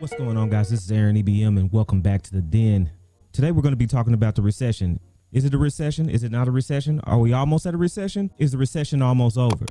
What's going on, guys? This is Aaron EBM, and welcome back to the Den. Today, we're going to be talking about the recession. Is it a recession? Is it not a recession? Are we almost at a recession? Is the recession almost over?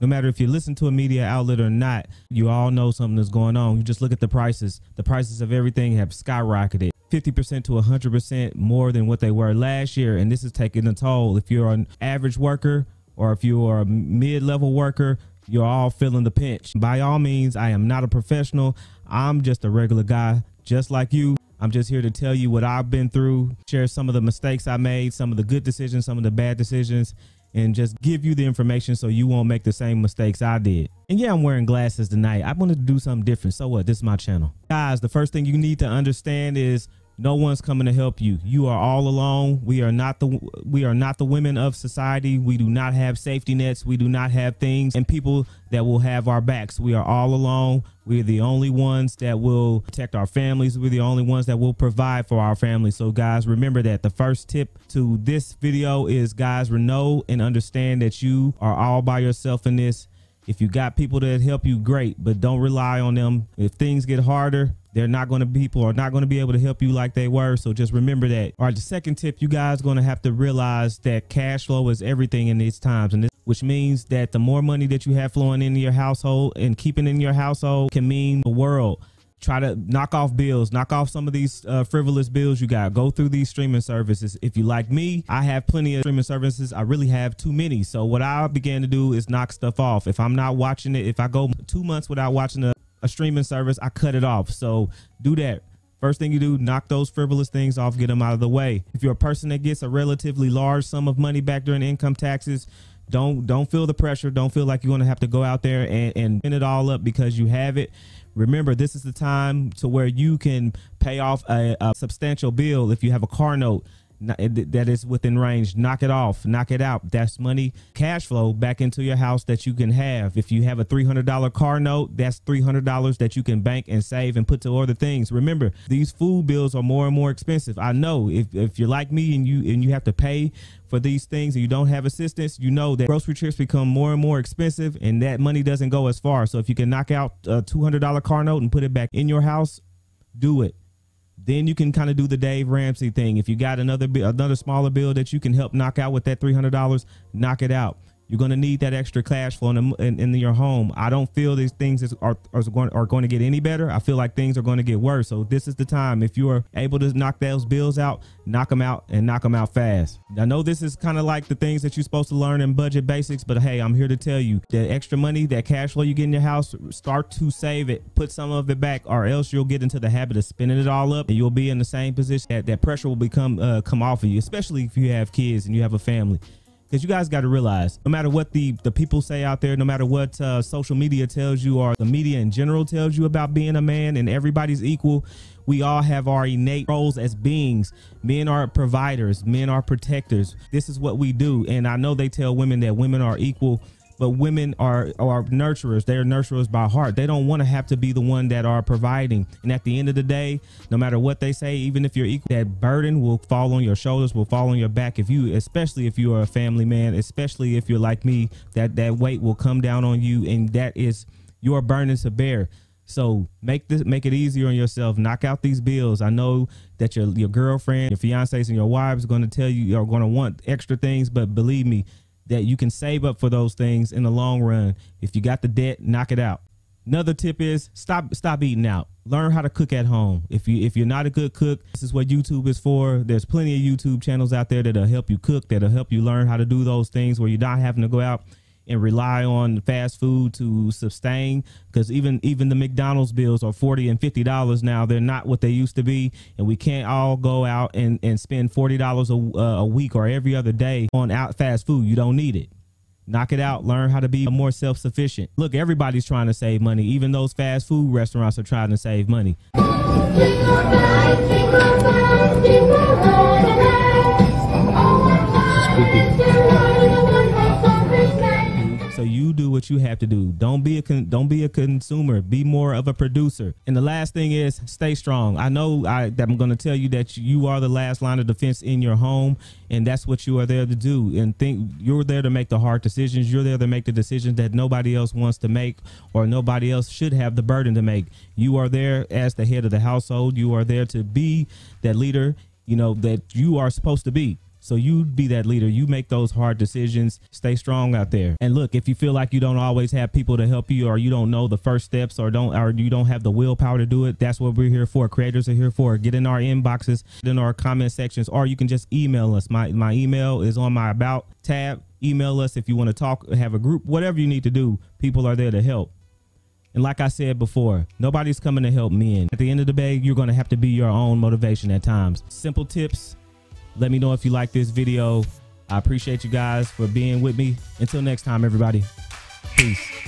No matter if you listen to a media outlet or not, you all know something is going on. You just look at the prices. The prices of everything have skyrocketed 50% to 100% more than what they were last year. And this is taking a toll. If you're an average worker or if you are a mid level worker, you're all feeling the pinch. By all means, I am not a professional. I'm just a regular guy, just like you. I'm just here to tell you what I've been through, share some of the mistakes I made, some of the good decisions, some of the bad decisions, and just give you the information so you won't make the same mistakes I did. And yeah, I'm wearing glasses tonight. I wanted to do something different. So what? This is my channel. Guys, the first thing you need to understand is no one's coming to help you. You are all alone. We are not the we are not the women of society. We do not have safety nets. We do not have things and people that will have our backs. We are all alone. We're the only ones that will protect our families. We're the only ones that will provide for our families. So guys, remember that the first tip to this video is guys, know and understand that you are all by yourself in this. If you got people that help you, great, but don't rely on them. If things get harder, they're not going to people are not going to be able to help you like they were. So just remember that. All right the second tip you guys going to have to realize that cash flow is everything in these times. And this which means that the more money that you have flowing into your household and keeping in your household can mean the world. Try to knock off bills knock off some of these uh, frivolous bills you got. Go through these streaming services. If you like me i have plenty of streaming services. I really have too many. So what i began to do is knock stuff off. If i'm not watching it if i go two months without watching a a streaming service, I cut it off. So do that. First thing you do, knock those frivolous things off, get them out of the way. If you're a person that gets a relatively large sum of money back during income taxes, don't don't feel the pressure. Don't feel like you're gonna have to go out there and, and spin it all up because you have it. Remember, this is the time to where you can pay off a, a substantial bill if you have a car note that is within range. Knock it off. Knock it out. That's money cash flow back into your house that you can have. If you have a $300 car note that's $300 that you can bank and save and put to other things. Remember these food bills are more and more expensive. I know if, if you're like me and you and you have to pay for these things and you don't have assistance you know that grocery trips become more and more expensive and that money doesn't go as far. So if you can knock out a $200 car note and put it back in your house do it then you can kind of do the Dave Ramsey thing. If you got another another smaller bill that you can help knock out with that three hundred dollars, knock it out. You're going to need that extra cash flow in, in, in, your home. I don't feel these things is, are, are, going, are going to get any better. I feel like things are going to get worse. So this is the time. If you're able to knock those bills out, knock them out and knock them out fast. I know this is kind of like the things that you're supposed to learn in budget basics, but hey, I'm here to tell you that extra money, that cash flow you get in your house, start to save it, put some of it back, or else you'll get into the habit of spending it all up and you'll be in the same position that, that pressure will become uh, come off of you, especially if you have kids and you have a family because you guys got to realize no matter what the the people say out there no matter what uh, social media tells you or the media in general tells you about being a man and everybody's equal we all have our innate roles as beings. Men are providers men are protectors. This is what we do. And i know they tell women that women are equal but women are are nurturers they're nurturers by heart they don't want to have to be the one that are providing and at the end of the day no matter what they say even if you're equal that burden will fall on your shoulders will fall on your back if you especially if you are a family man especially if you're like me that that weight will come down on you and that is your burden to bear so make this make it easier on yourself. Knock out these bills. I know that your your girlfriend, your fiancés, and your wives are going to tell you you're going to want extra things, but believe me, that you can save up for those things in the long run. If you got the debt, knock it out. Another tip is stop stop eating out. Learn how to cook at home. If you if you're not a good cook, this is what YouTube is for. There's plenty of YouTube channels out there that'll help you cook, that'll help you learn how to do those things where you're not having to go out and rely on fast food to sustain because even even the McDonald's bills are 40 and 50 dollars now. They're not what they used to be and we can't all go out and and spend 40 dollars a, uh, a week or every other day on out fast food. You don't need it. Knock it out. Learn how to be more self-sufficient. Look everybody's trying to save money. Even those fast food restaurants are trying to save money what you have to do. Don't be a don't be a consumer. Be more of a producer. And the last thing is stay strong. I know I, that I'm going to tell you that you are the last line of defense in your home, and that's what you are there to do. And think you're there to make the hard decisions. You're there to make the decisions that nobody else wants to make, or nobody else should have the burden to make. You are there as the head of the household. You are there to be that leader. You know that you are supposed to be. So you be that leader. You make those hard decisions. Stay strong out there. And look, if you feel like you don't always have people to help you or you don't know the first steps or don't or you don't have the willpower to do it, that's what we're here for. Creators are here for. Get in our inboxes, get in our comment sections, or you can just email us. My my email is on my about tab. Email us if you want to talk, have a group, whatever you need to do. People are there to help. And like I said before, nobody's coming to help men. At the end of the day, you're going to have to be your own motivation at times. Simple tips let me know if you like this video. I appreciate you guys for being with me. Until next time, everybody. Peace.